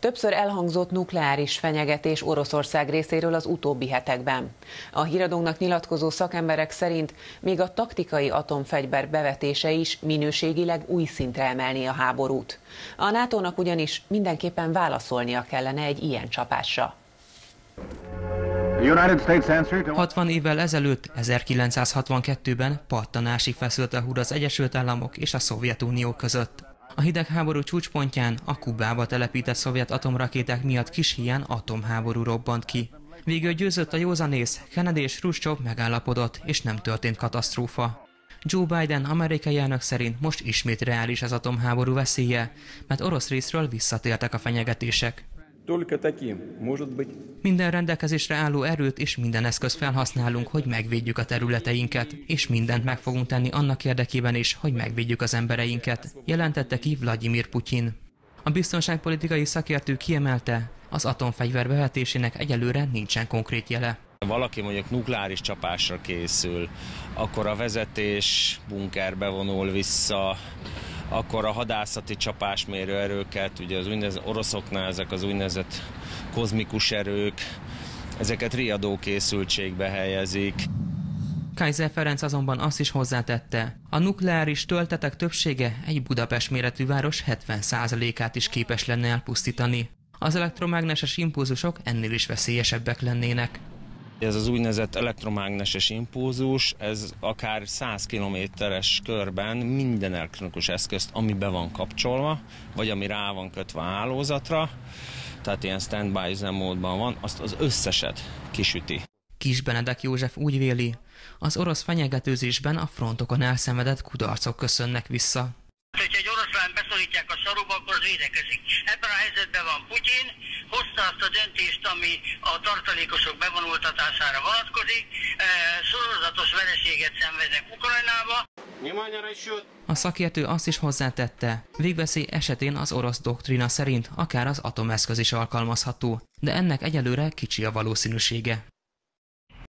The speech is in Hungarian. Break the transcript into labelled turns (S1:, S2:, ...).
S1: Többször elhangzott nukleáris fenyegetés Oroszország részéről az utóbbi hetekben. A híradónak nyilatkozó szakemberek szerint még a taktikai atomfegyver bevetése is minőségileg új szintre emelni a háborút. A NATO-nak ugyanis mindenképpen válaszolnia kellene egy ilyen csapásra.
S2: 60 évvel ezelőtt, 1962-ben pattanásig feszült a húr az Egyesült Államok és a Szovjetunió között. A hidegháború csúcspontján a Kubába telepített szovjet atomrakéták miatt kis hián atomháború robbant ki. Végül győzött a józanész, Kennedy és Khrushchev megállapodott, és nem történt katasztrófa. Joe Biden amerikai elnök szerint most ismét reális az atomháború veszélye, mert orosz részről visszatértek a fenyegetések. Minden rendelkezésre álló erőt és minden eszköz felhasználunk, hogy megvédjük a területeinket, és mindent meg fogunk tenni annak érdekében is, hogy megvédjük az embereinket, jelentette ki Vladimir Putyin. A biztonságpolitikai szakértő kiemelte, az atomfegyver bevetésének egyelőre nincsen konkrét jele.
S3: Valaki mondjuk nukleáris csapásra készül, akkor a vezetés bunkerbe vonul vissza, akkor a hadászati csapásmérő erőket, ugye az úgynevezett oroszoknál ezek az úgynevezett kozmikus erők, ezeket riadó készültségbe helyezik.
S2: Kaiser Ferenc azonban azt is hozzátette, a nukleáris töltetek többsége egy Budapest méretű város 70%-át is képes lenne elpusztítani. Az elektromágneses impulzusok ennél is veszélyesebbek lennének.
S3: Ez az úgynevezett elektromágneses impulzus, ez akár 100 kilométeres körben minden elektronikus eszközt, ami be van kapcsolva, vagy ami rá van kötve a hálózatra, tehát ilyen standby üzemmódban van, azt az összeset kisüti.
S2: Kis Benedek József úgy véli, az orosz fenyegetőzésben a frontokon elszenvedett kudarcok köszönnek vissza.
S4: Hogyha egy oroszlán beszorítják a saruba, akkor az védekezik. Ebben a helyzetben van Putyin, hozta azt a döntést, ami a tartalékosok bevonultatására vonatkozik, e, sorozatos vereséget szenvednek Ukrajnába.
S2: A szakértő azt is hozzátette, végveszély esetén az orosz doktrina szerint akár az atomeszköz is alkalmazható, de ennek egyelőre kicsi a valószínűsége.